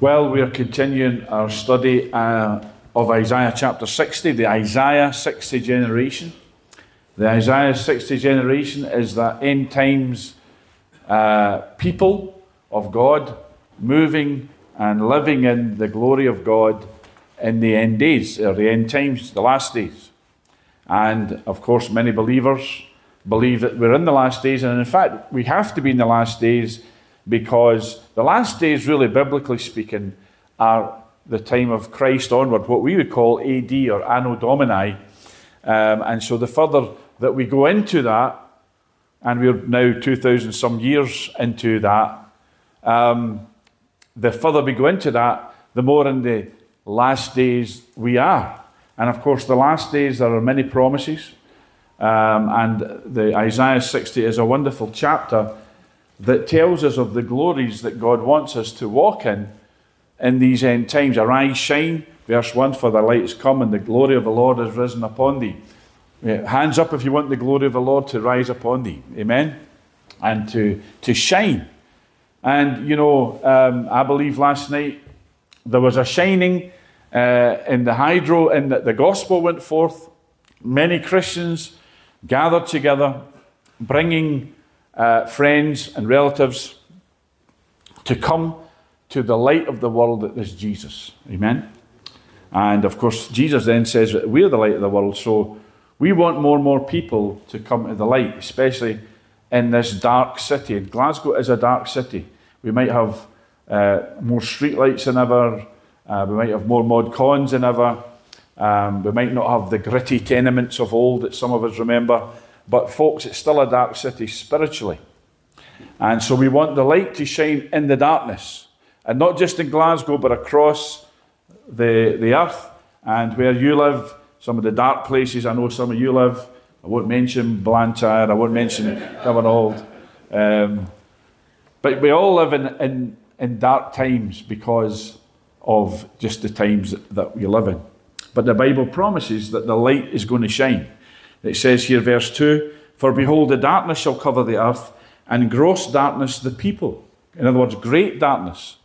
Well, we are continuing our study uh, of Isaiah chapter 60, the Isaiah 60 generation. The Isaiah 60 generation is the end times uh, people of God moving and living in the glory of God in the end days, or the end times, the last days. And of course, many believers believe that we're in the last days, and in fact, we have to be in the last days because the last days, really, biblically speaking, are the time of Christ onward, what we would call AD or Anno Domini. Um, and so the further that we go into that, and we're now 2,000 some years into that, um, the further we go into that, the more in the last days we are. And of course, the last days, there are many promises. Um, and the Isaiah 60 is a wonderful chapter that tells us of the glories that God wants us to walk in in these end times. Arise, shine, verse 1 For the light is come, and the glory of the Lord has risen upon thee. Hands up if you want the glory of the Lord to rise upon thee. Amen. And to, to shine. And, you know, um, I believe last night there was a shining uh, in the hydro, and the, the gospel went forth. Many Christians gathered together, bringing uh, friends and relatives to come to the light of the world that is Jesus. Amen. And of course, Jesus then says that we're the light of the world. So we want more and more people to come to the light, especially in this dark city. And Glasgow is a dark city. We might have uh, more streetlights than ever. Uh, we might have more mod cons than ever. Um, we might not have the gritty tenements of old that some of us remember. But, folks, it's still a dark city spiritually. And so we want the light to shine in the darkness. And not just in Glasgow, but across the, the earth and where you live, some of the dark places I know some of you live. I won't mention Blantyre, I won't mention Cumbernauld. Um, but we all live in, in, in dark times because of just the times that we live in. But the Bible promises that the light is going to shine. It says here, verse 2 For behold, the darkness shall cover the earth, and gross darkness the people. In other words, great darkness.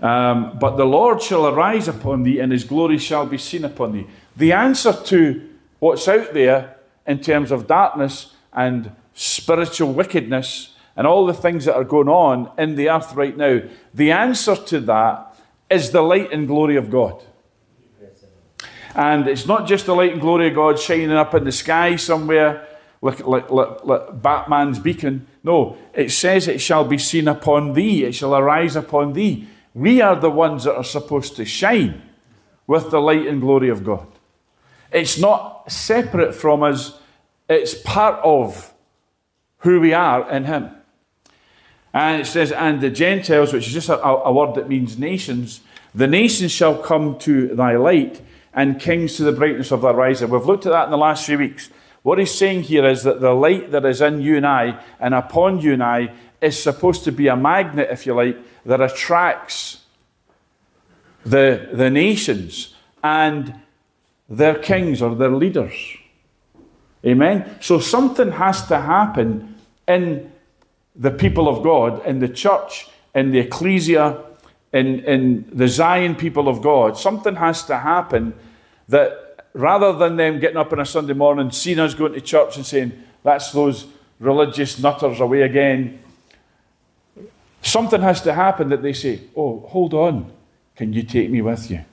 Um, but the Lord shall arise upon thee, and his glory shall be seen upon thee. The answer to what's out there in terms of darkness and spiritual wickedness and all the things that are going on in the earth right now, the answer to that is the light and glory of God. And it's not just the light and glory of God shining up in the sky somewhere like, like, like, like, Batman's beacon. No, it says it shall be seen upon thee, it shall arise upon thee. We are the ones that are supposed to shine with the light and glory of God. It's not separate from us, it's part of who we are in Him. And it says, and the Gentiles, which is just a, a word that means nations, the nations shall come to thy light and kings to the brightness of their rising. We've looked at that in the last few weeks. What he's saying here is that the light that is in you and I and upon you and I is supposed to be a magnet, if you like, that attracts the, the nations and their kings or their leaders. Amen? So something has to happen in the people of God, in the church, in the ecclesia, in, in the Zion people of God, something has to happen that rather than them getting up on a Sunday morning, seeing us going to church and saying, that's those religious nutters away again, something has to happen that they say, oh, hold on, can you take me with you?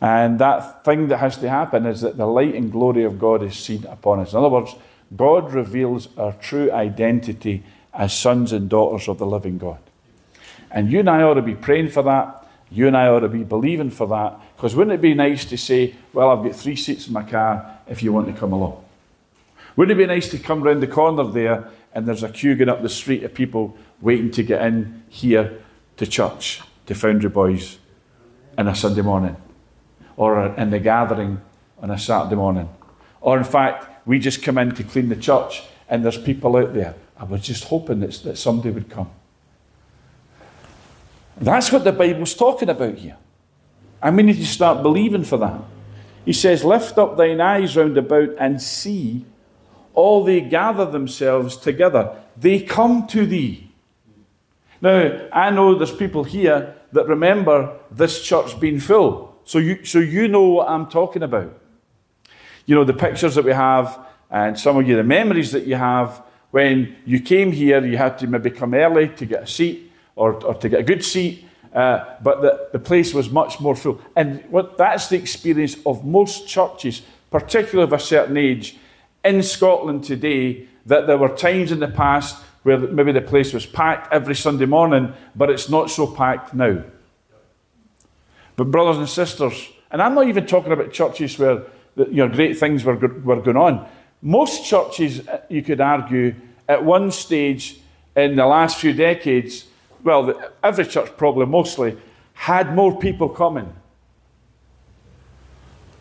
And that thing that has to happen is that the light and glory of God is seen upon us. In other words, God reveals our true identity as sons and daughters of the living God. And you and I ought to be praying for that. You and I ought to be believing for that. Because wouldn't it be nice to say, Well, I've got three seats in my car if you want to come along? Wouldn't it be nice to come round the corner there and there's a queue going up the street of people waiting to get in here to church, to Foundry Boys, on a Sunday morning? Or in the gathering on a Saturday morning? Or in fact, we just come in to clean the church and there's people out there. I was just hoping that, that somebody would come. That's what the Bible's talking about here. And we need to start believing for that. He says, Lift up thine eyes round about and see, all they gather themselves together. They come to thee. Now, I know there's people here that remember this church being full. So you, so you know what I'm talking about. You know, the pictures that we have, and some of you, the memories that you have when you came here, you had to maybe come early to get a seat or, or to get a good seat, uh, but the, the place was much more full. And what, that's the experience of most churches, particularly of a certain age, in Scotland today, that there were times in the past where maybe the place was packed every Sunday morning, but it's not so packed now. But, brothers and sisters, and I'm not even talking about churches where you know, great things were, were going on. Most churches, uh, you could argue, at one stage in the last few decades, well, every church probably mostly, had more people coming.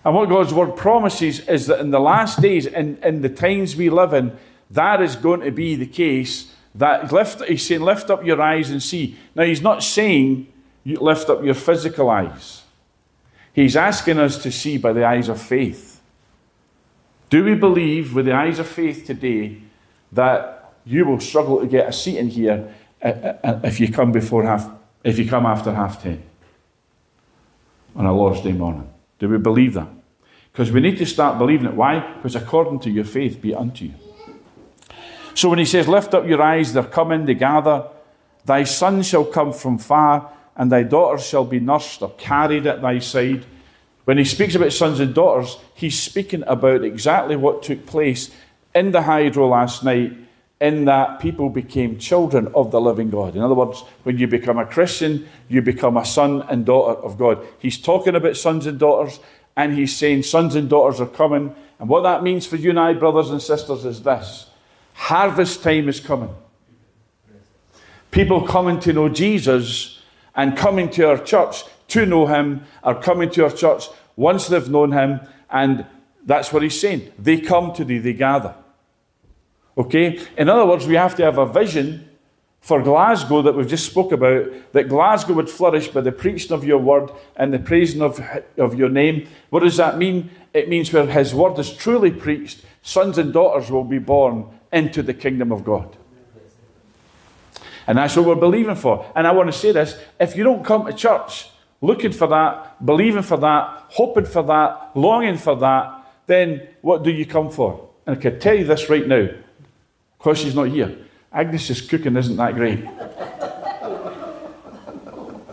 And what God's word promises is that in the last days, in, in the times we live in, that is going to be the case. That lift, he's saying, lift up your eyes and see. Now, he's not saying you lift up your physical eyes. He's asking us to see by the eyes of faith. Do we believe with the eyes of faith today that you will struggle to get a seat in here Uh, uh, uh, if you come before half, if you come after half ten on a Lord's Day morning? Do we believe that? Because we need to start believing it. Why? Because according to your faith be unto you. So when he says, Lift up your eyes, they're coming, they gather. Thy son shall come from far, and thy daughters shall be nursed or carried at thy side. When he speaks about sons and daughters, he's speaking about exactly what took place in the hydro last night, in that people became children of the living God. In other words, when you become a Christian, you become a son and daughter of God. He's talking about sons and daughters, and he's saying sons and daughters are coming. And what that means for you and I, brothers and sisters, is this harvest time is coming. People coming to know Jesus and coming to our church to know him are coming to our church once they've known him, and that's what he's saying. They come to thee, they gather. Okay? In other words, we have to have a vision for Glasgow that we've just spoke about, that Glasgow would flourish by the preaching of your word and the praising of, of your name. What does that mean? It means where his word is truly preached, sons and daughters will be born into the kingdom of God. And that's what we're believing for. And I want to say this if you don't come to church looking for that, believing for that, hoping for that, longing for that, then what do you come for? And I can tell you this right now, because she's not here. Agnes's cooking isn't that great.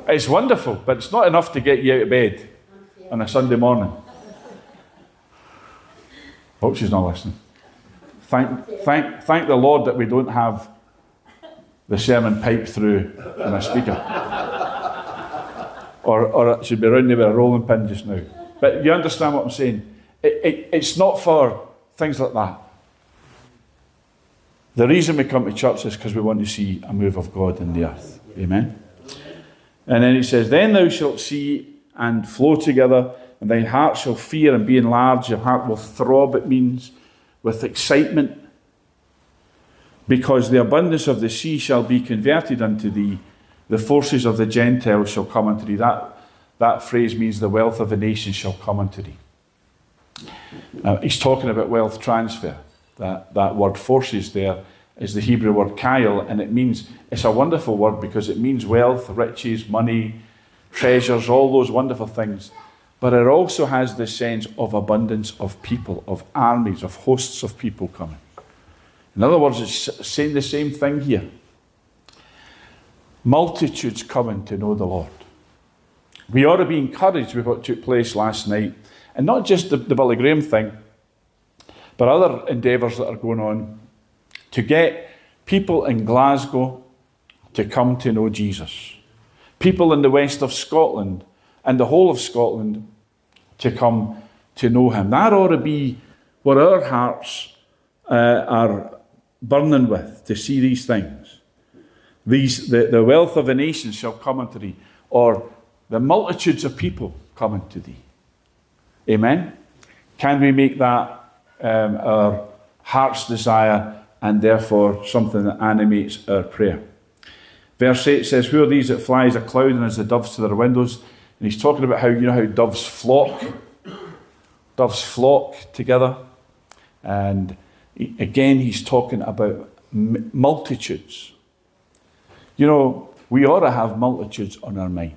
it's wonderful, but it's not enough to get you out of bed on a Sunday morning. Hope she's not listening. Thank, thank, thank the Lord that we don't have the sermon piped through in a speaker. or, or it should be around there with a rolling pin just now. But you understand what I'm saying? It, it, it's not for things like that. The reason we come to church is because we want to see a move of God in the earth. Amen. And then he says, Then thou shalt see and flow together, and thy heart shall fear and be enlarged. Your heart will throb, it means, with excitement, because the abundance of the sea shall be converted unto thee the forces of the Gentiles shall come unto thee. That, that phrase means the wealth of the nations shall come unto thee. Now, he's talking about wealth transfer. That, that word forces there is the Hebrew word chayil, and it means, it's a wonderful word because it means wealth, riches, money, treasures, all those wonderful things. But it also has the sense of abundance of people, of armies, of hosts of people coming. In other words, it's saying the same thing here multitudes coming to know the Lord. We ought to be encouraged with what took place last night, and not just the, the Billy Graham thing, but other endeavours that are going on to get people in Glasgow to come to know Jesus. People in the west of Scotland and the whole of Scotland to come to know Him. That ought to be what our hearts uh, are burning with to see these things. These, the, the wealth of the nations shall come unto thee, or the multitudes of people come unto thee. Amen? Can we make that um, our heart's desire and therefore something that animates our prayer? Verse 8 says, Who are these that fly as a cloud and as the doves to their windows? And he's talking about how, you know, how doves flock. Doves flock together. And again, he's talking about multitudes. You know, we ought to have multitudes on our mind.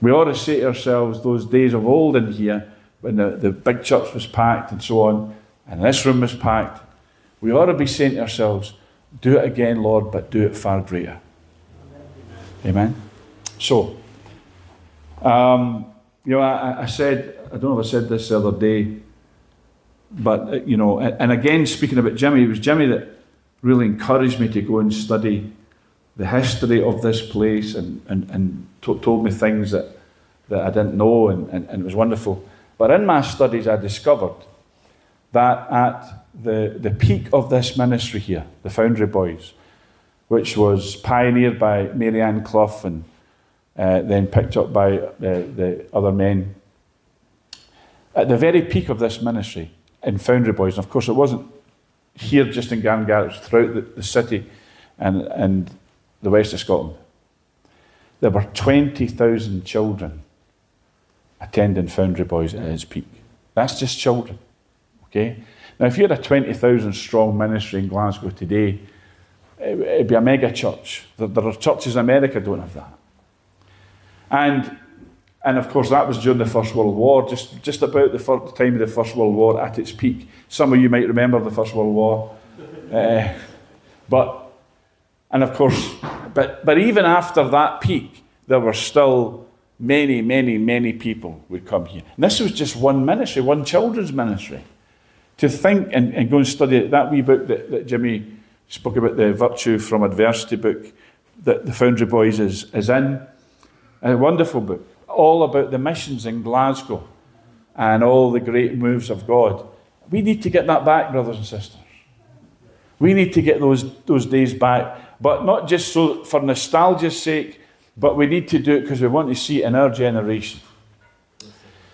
We ought to say to ourselves, those days of old in here, when the, the big church was packed and so on, and this room was packed, we ought to be saying to ourselves, do it again, Lord, but do it far greater. Amen. So, um, you know, I, I, said, I don't know if I said this the other day, but, uh, you know, and again, speaking about Jimmy, it was Jimmy that really encouraged me to go and study the history of this place and, and, and to, told me things that, that I didn't know, and, and, and it was wonderful. But in my studies, I discovered that at the, the peak of this ministry here, the Foundry Boys, which was pioneered by Marianne Clough and uh, then picked up by uh, the other men. At the very peak of this ministry in Foundry Boys, and of course it wasn't here just in Grangar, it was throughout the, the city and, and the west of Scotland. There were 20,000 children attending Foundry Boys at its peak. That's just children. Okay? Now, if you had a 20,000 strong ministry in Glasgow today, it'd be a mega church. There are churches in America don't have that. And, and of course, that was during the First World War, just, just about the first, time of the First World War at its peak. Some of you might remember the First World War. Uh, but, and of course, but, but even after that peak, there were still many, many, many people would come here. And this was just one ministry, one children's ministry. To think and, and go and study that wee book that, that Jimmy spoke about, the Virtue from Adversity book that the Foundry Boys is, is in. A wonderful book, all about the missions in Glasgow and all the great moves of God. We need to get that back, brothers and sisters. We need to get those, those days back, but not just so for nostalgia's sake, but we need to do it because we want to see it in our generation.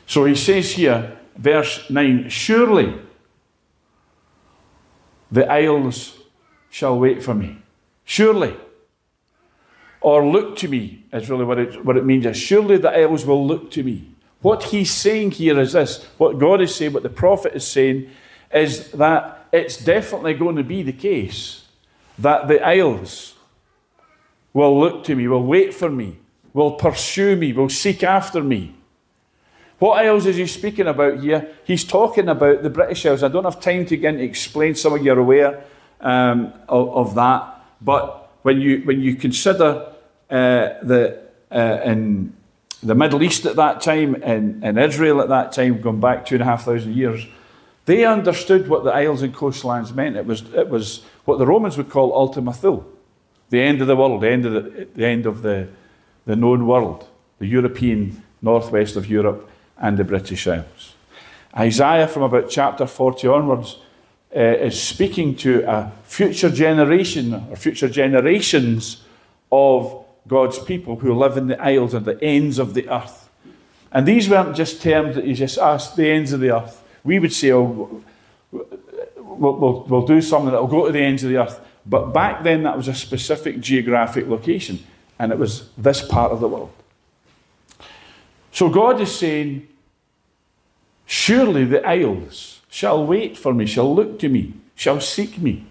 So he says here, verse 9 Surely the isles shall wait for me. Surely. Or look to me is really what it, what it means. Surely the isles will look to me. What he's saying here is this what God is saying, what the prophet is saying, is that it's definitely going to be the case that the isles will look to me, will wait for me, will pursue me, will seek after me. What else is he speaking about here? He's talking about the British Isles. I don't have time to again explain. Some of you are aware um, of, of, that. But when you when you consider uh, the uh, in the Middle East at that time and in Israel at that time, going back two and a half thousand years, they understood what the isles and coastlands meant. It was it was what the Romans would call Ultima Thule the end of the world, the end of the, the end of the, the known world, the European northwest of Europe and the British Isles. Isaiah, from about chapter 40 onwards, uh, is speaking to a future generation or future generations of God's people who live in the isles and the ends of the earth. And these weren't just terms that he just asked, the ends of the earth. We would say, oh, we'll, we'll, we'll do something that will go to the ends of the earth. But back then, that was a specific geographic location, and it was this part of the world. So God is saying, Surely the isles shall wait for me, shall look to me, shall seek me.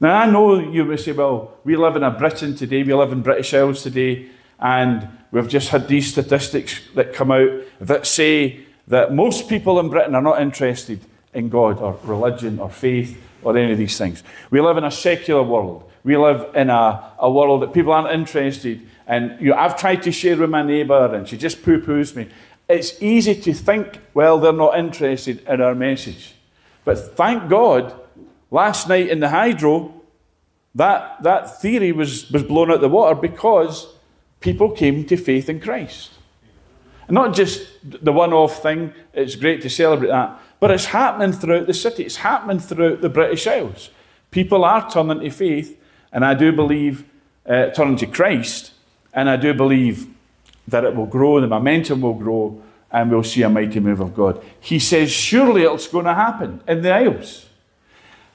Now, I know you may say, well, we live in a Britain today, we live in British Isles today, and we've just had these statistics that come out that say that most people in Britain are not interested in God or religion or faith or any of these things. We live in a secular world. We live in a, a world that people aren't interested. And you know, I've tried to share with my neighbour, and she just poo poos me. It's easy to think, well, they're not interested in our message. But thank God, last night in the hydro, that, that theory was, was blown out the water because people came to faith in Christ. And not just the one off thing, it's great to celebrate that, but it's happening throughout the city, it's happening throughout the British Isles. People are turning to faith, and I do believe, uh, turning to Christ, and I do believe that it will grow, the momentum will grow, and we'll see a mighty move of God. He says, surely it's going to happen in the Isles.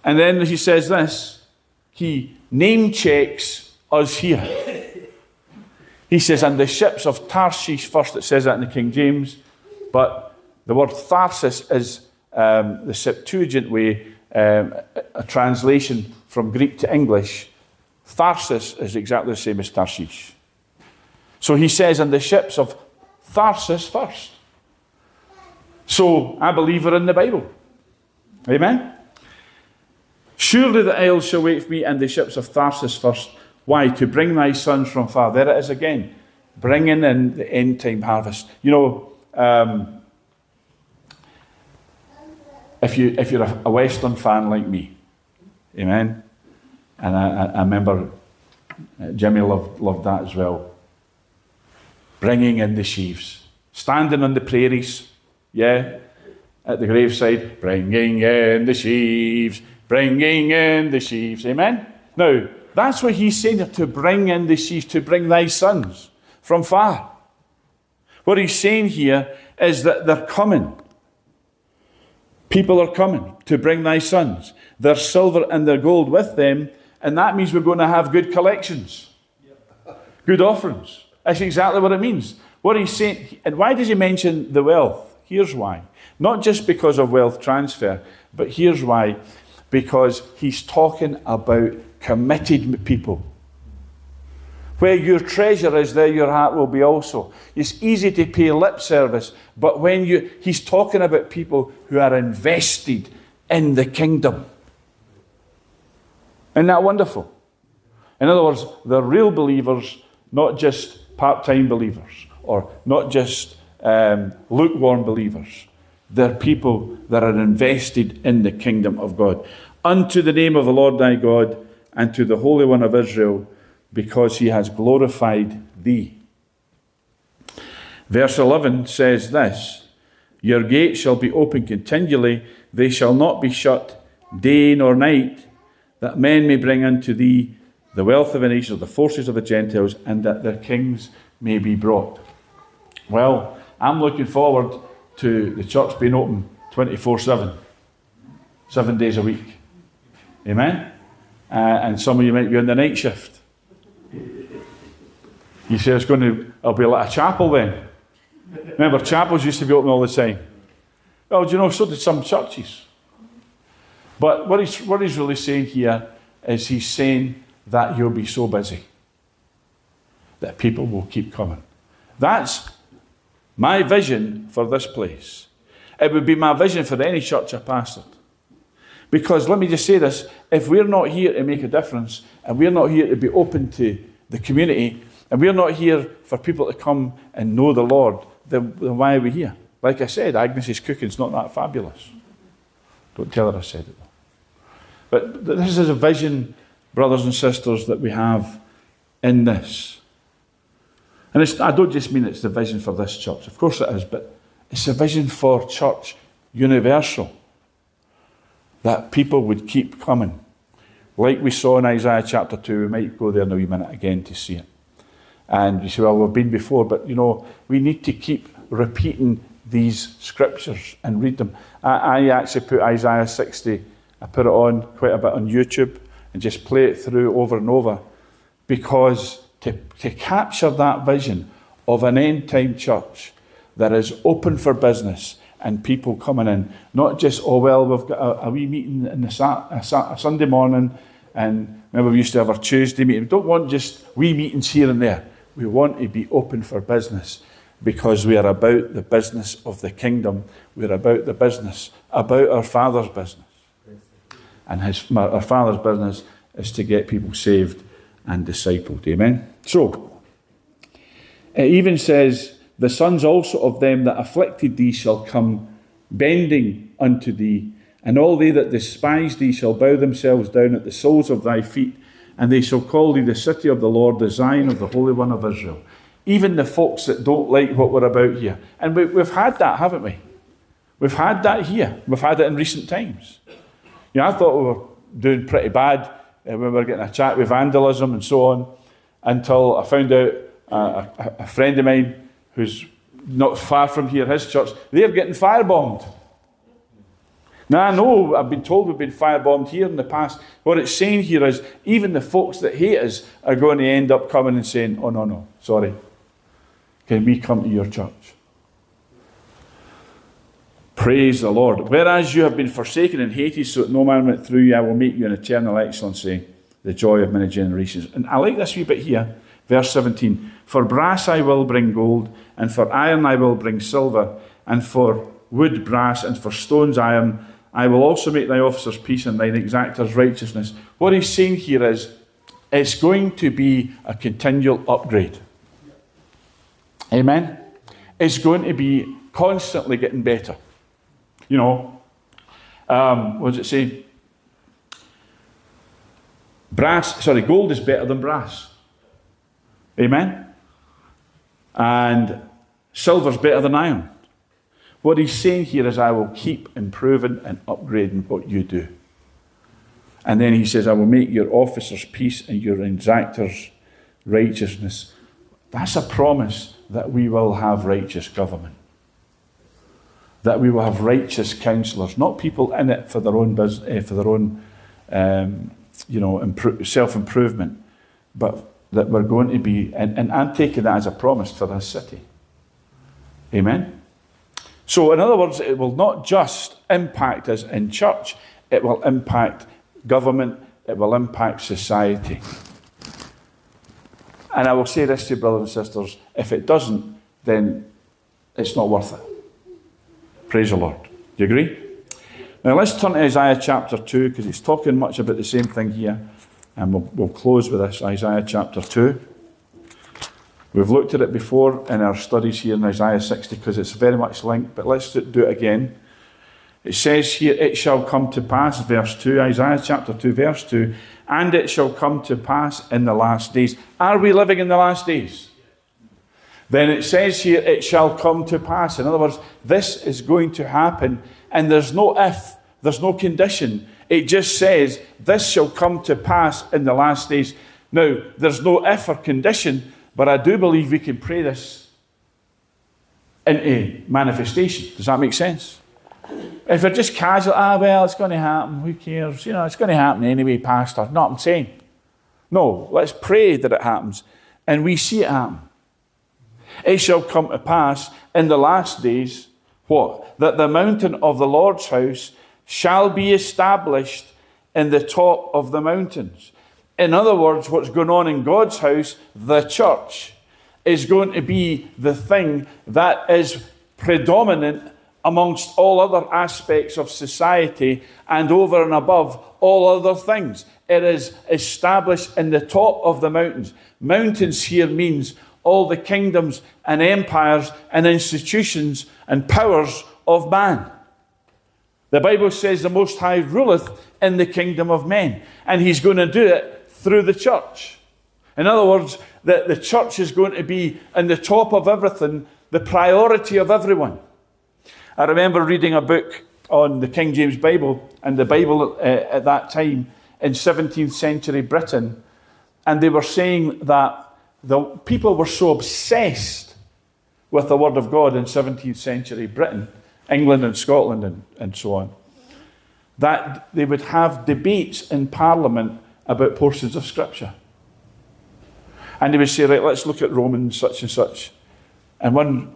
And then he says this he name checks us here. He says, and the ships of Tarshish, first it says that in the King James, but the word Tharsis is um, the Septuagint way, um, a translation from Greek to English Tharsis is exactly the same as Tarshish. So he says, and the ships of Tharsis first. So I believe we're in the Bible. Amen? Surely the isles shall wait for me, and the ships of Tharsis first. Why? To bring thy sons from far. There it is again. Bringing in the end time harvest. You know, um, if, you, if you're a, Western fan like me, amen? And I, I remember uh, Jimmy loved, loved that as well. Bringing in the sheaves, standing on the prairies, yeah, at the graveside, bringing in the sheaves, bringing in the sheaves. Amen? Now, that's what he's saying to bring in the sheaves, to bring thy sons from far. What he's saying here is that they're coming. People are coming to bring thy sons, their silver and their gold with them, and that means we're going to have good collections, good offerings. That's exactly what it means. What he's saying, and why does he mention the wealth? Here's why. Not just because of wealth transfer, but here's why. Because he's talking about committed people. Where your treasure is, there your heart will be also. It's easy to pay lip service, but when you, he's talking about people who are invested in the kingdom. Isn't that wonderful? In other words, they're real believers, not just part time believers or not just um, lukewarm believers. They're people that are invested in the kingdom of God. Unto the name of the Lord thy God and to the Holy One of Israel, because he has glorified thee. Verse 11 says this Your gates shall be open continually, they shall not be shut day nor night that men may bring unto thee the wealth of the nations, the forces of the Gentiles, and that their kings may be brought. Well, I'm looking forward to the church being open 24 7, seven days a week. Amen? Uh, and some of you might be on the night shift. You say it's going to, it'll be like a chapel then. Remember, chapels used to be open all the time. Well, do you know, so did some churches. But what he's, what he's really saying here is he's saying that you'll be so busy that people will keep coming. That's my vision for this place. It would be my vision for any church I pastored. Because let me just say this if we're not here to make a difference, and we're not here to be open to the community, and we're not here for people to come and know the Lord, then, then why are we here? Like I said, Agnes's cooking's not that fabulous. Don't tell her I said it. But this is a vision, brothers and sisters, that we have in this. And I don't just mean it's the vision for this church, of course it is, but it's a vision for church universal. That people would keep coming. Like we saw in Isaiah chapter 2, we might go there in a wee minute again to see it. And you say, well, we've been before, but you know, we need to keep repeating these scriptures and read them. I, I actually put Isaiah 60 I put it on quite a bit on YouTube and just play it through over and over because to, to capture that vision of an end time church that is open for business and people coming in, not just, oh, well, we've got a, a wee meeting in the a, a Sunday morning and remember we used to have our Tuesday meeting. We don't want just wee meetings here and there. We want to be open for business because we are about the business of the kingdom. We're about the business, about our Father's business. And his, our Father's business is to get people saved and discipled. Amen? So, it even says, The sons also of them that afflicted thee shall come bending unto thee, and all they that despise thee shall bow themselves down at the soles of thy feet, and they shall call thee the city of the Lord, the Zion of the Holy One of Israel. Even the folks that don't like what we're about here. And we, we've had that, haven't we? We've had that here. We've had it in recent times. You know, I thought we were doing pretty bad uh, when we were getting a chat with vandalism and so on, until I found out uh, a, a, friend of mine who's not far from here, his church, they're getting firebombed. Now, I know I've been told we've been firebombed here in the past. What it's saying here is even the folks that hate us are going to end up coming and saying, oh, no, no, sorry. Can we come to your church? Praise the Lord. Whereas you have been forsaken and hated, so that no man went through you, I will make you an eternal excellency the joy of many generations. And I like this wee bit here, verse 17. For brass I will bring gold, and for iron I will bring silver, and for wood brass, and for stones iron. I will also make thy officers peace and thine exactors righteousness. What he's saying here is it's going to be a continual upgrade. Amen? It's going to be constantly getting better. You know, um, what does it say? Brass, sorry, gold is better than brass. Amen? And silver's better than iron. What he's saying here is, I will keep improving and upgrading what you do. And then he says, I will make your officers peace and your exactors righteousness. That's a promise that we will have righteous government. That we will have righteous counselors, not people in it for their own business, eh, for their own, um, you know, improve, self-improvement, but that we're going to be, and, and I'm taking that as a promise for this city. Amen. So, in other words, it will not just impact us in church; it will impact government, it will impact society. And I will say this to you, brothers and sisters if it doesn't, then it's not worth it. Praise the Lord. Do you agree? Now let's turn to Isaiah chapter 2 because he's talking much about the same thing here. And we'll, we'll close with this Isaiah chapter 2. We've looked at it before in our studies here in Isaiah 60 because it's very much linked, but let's do it again. It says here, It shall come to pass, verse 2, Isaiah chapter 2, verse 2, and it shall come to pass in the last days. Are we living in the last days? Then it says here, It shall come to pass. In other words, this is going to happen, and there's no if, there's no condition. It just says, This shall come to pass in the last days. Now, there's no if or condition, but I do believe we can pray this into manifestation. Does that make sense? If we're just casual, ah, well, it's going to happen, who cares? You know, it's going to happen anyway, Pastor. Not I'm saying. No, let's pray that it happens. And we see it happen. It shall come to pass in the last days, what? That the mountain of the Lord's house shall be established in the top of the mountains. In other words, what's going on in God's house, the church, is going to be the thing that is predominant amongst all other aspects of society and over and above all other things. It is established in the top of the mountains. Mountains here means all the kingdoms and empires and institutions and powers of man. The Bible says the Most High ruleth in the kingdom of men, and he's going to do it through the church. In other words, that the church is going to be in the top of everything, the priority of everyone. I remember reading a book on the King James Bible and the Bible uh, at that time in 17th century Britain, and they were saying that the people were so obsessed with the Word of God in 17th century Britain, England and Scotland and, and so on, that they would have debates in Parliament about portions of Scripture. And he would say, right, let's look at Romans such and such. And one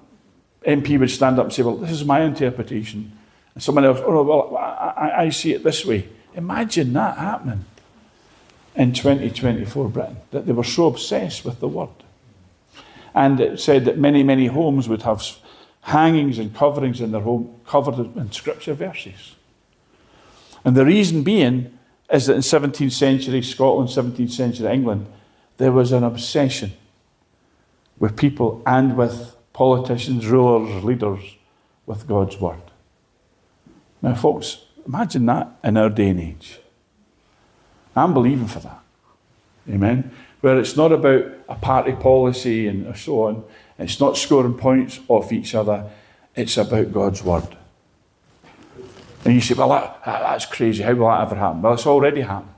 MP would stand up and say, Well, this is my interpretation. And someone else, Oh, well, I, I see it this way. Imagine that happening in 2024 Britain, that they were so obsessed with the word. And it said that many, many homes would have hangings and coverings in their home covered in scripture verses. And the reason being is that in 17th century Scotland, 17th century England, there was an obsession with people and with politicians, rulers, leaders with God's word. Now, folks, imagine that in our day and age. I'm believing for that. Amen. Where it's not about a party policy and so on, it's not scoring points off each other, it's about God's word. And you say, well, that, that's crazy. How will that ever happen? Well, it's already happened.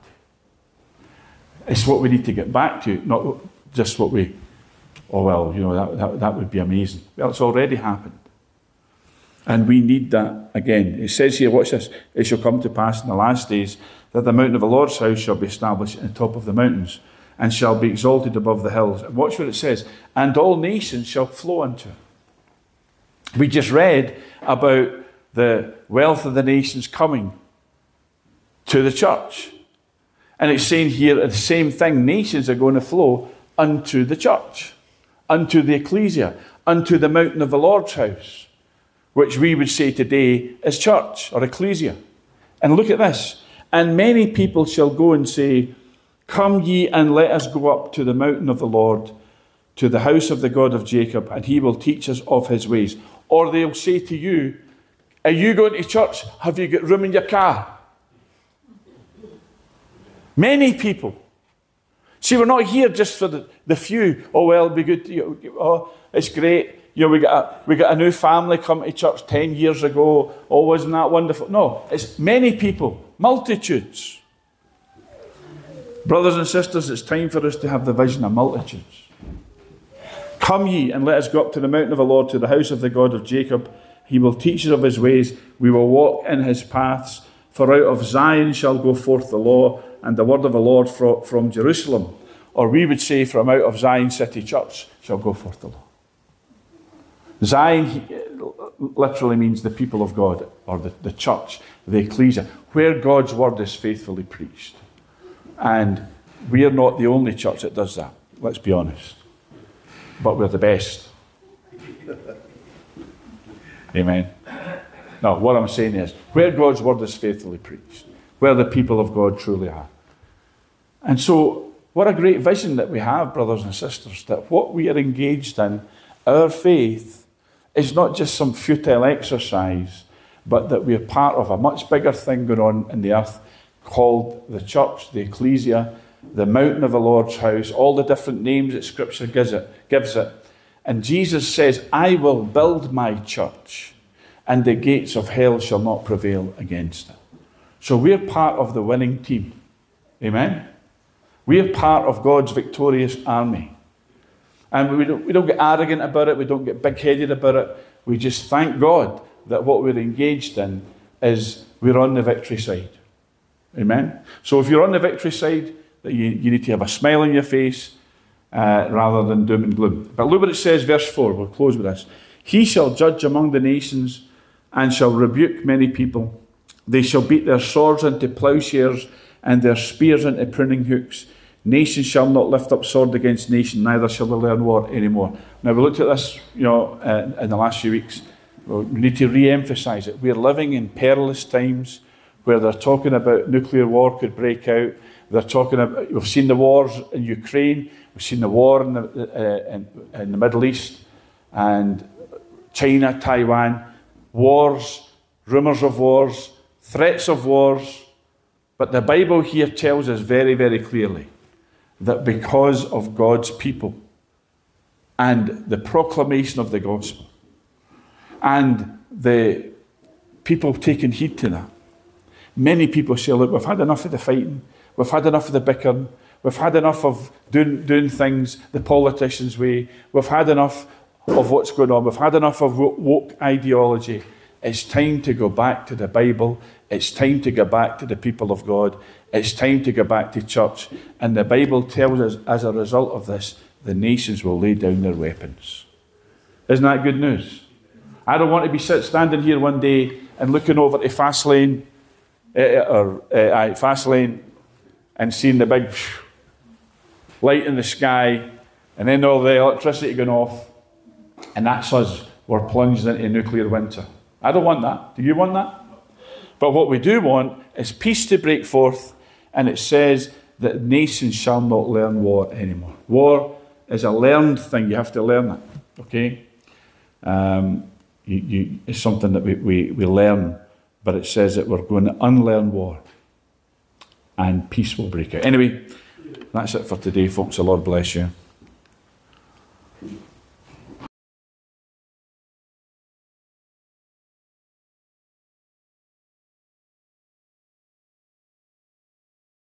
It's what we need to get back to, not just what we oh, well, you know, that, that, that would be amazing. Well, it's already happened. And we need that again. It says here, watch this, it shall come to pass in the last days that the mountain of the Lord's house shall be established in the top of the mountains and shall be exalted above the hills. And watch what it says, and all nations shall flow unto it. We just read about the wealth of the nations coming to the church. And it's saying here the same thing nations are going to flow unto the church, unto the ecclesia, unto the mountain of the Lord's house, which we would say today is church or ecclesia. And look at this. And many people shall go and say, Come ye and let us go up to the mountain of the Lord, to the house of the God of Jacob, and he will teach us of his ways. Or they'll say to you, Are you going to church? Have you got room in your car? Many people. See, we're not here just for the, the few. Oh, well, it'll be good. To, oh, it's great. You know, we got, a, we got a new family come to church 10 years ago. Oh, wasn't that wonderful? No, it's many people, multitudes. Brothers and sisters, it's time for us to have the vision of multitudes. Come ye and let us go up to the mountain of the Lord, to the house of the God of Jacob. He will teach us of his ways. We will walk in his paths. For out of Zion shall go forth the law and the word of the Lord from Jerusalem. Or we would say, from out of Zion City Church shall go forth the law. Zion literally means the people of God, or the, the church, the ecclesia, where God's word is faithfully preached. And we are not the only church that does that, let's be honest. But we're the best. Amen. No, what I'm saying is, where God's word is faithfully preached, where the people of God truly are. And so, what a great vision that we have, brothers and sisters, that what we are engaged in, our faith, is not just some futile exercise, but that we're part of a much bigger thing going on in the earth called the church, the ecclesia, the mountain of the Lord's house, all the different names that Scripture gives it. Gives it. And Jesus says, I will build my church, and the gates of hell shall not prevail against it. So we're part of the winning team. Amen? We're part of God's victorious army. And we don't, we don't get arrogant about it, we don't get big headed about it. We just thank God that what we're engaged in is we're on the victory side. Amen? So if you're on the victory side, you, you need to have a smile on your face uh, rather than doom and gloom. But look what it says, verse 4. We'll close with this. He shall judge among the nations and shall rebuke many people. They shall beat their swords into plowshares and their spears into pruning hooks. Nation shall not lift up sword against nation, neither shall they learn war anymore. Now, we looked at this you know, uh, in the last few weeks. We need to re emphasize it. We're living in perilous times where they're talking about nuclear war could break out. They're talking about, we've seen the wars in Ukraine, we've seen the war in the, uh, in, in the Middle East, and China, Taiwan, wars, rumours of wars, threats of wars. But the Bible here tells us very, very clearly that because of God's people and the proclamation of the gospel and the people taking heed to that, many people say, Look, we've had enough of the fighting, we've had enough of the bickering, we've had enough of doing, doing things the politicians' way, we've had enough of what's going on, we've had enough of woke ideology. It's time to go back to the Bible. It's time to go back to the people of God. It's time to go back to church. And the Bible tells us, as a result of this, the nations will lay down their weapons. Isn't that good news? I don't want to be standing here one day and looking over to Faslane, or uh, Faslane, and seeing the big light in the sky, and then all the electricity going off, and that's us. We're plunged into nuclear winter. I don't want that. Do you want that? But what we do want is peace to break forth, and it says that nations shall not learn war anymore. War is a learned thing. You have to learn it. Okay? Um, you, you, it's something that we, we, we learn, but it says that we're going to unlearn war and peace will break out. Anyway, that's it for today, folks. The Lord bless you.